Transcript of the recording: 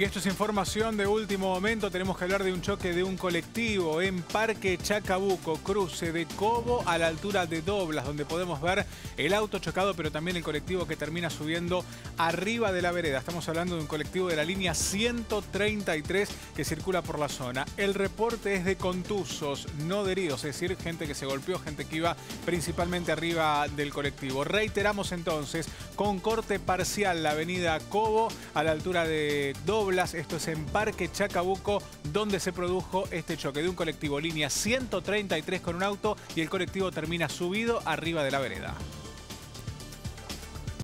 Y esto es información de último momento. Tenemos que hablar de un choque de un colectivo en Parque Chacabuco, cruce de Cobo a la altura de Doblas, donde podemos ver el auto chocado, pero también el colectivo que termina subiendo arriba de la vereda. Estamos hablando de un colectivo de la línea 133 que circula por la zona. El reporte es de contusos, no de heridos, es decir, gente que se golpeó, gente que iba principalmente arriba del colectivo. Reiteramos entonces, con corte parcial la avenida Cobo a la altura de Doblas esto es en Parque Chacabuco, donde se produjo este choque de un colectivo línea 133 con un auto y el colectivo termina subido arriba de la vereda.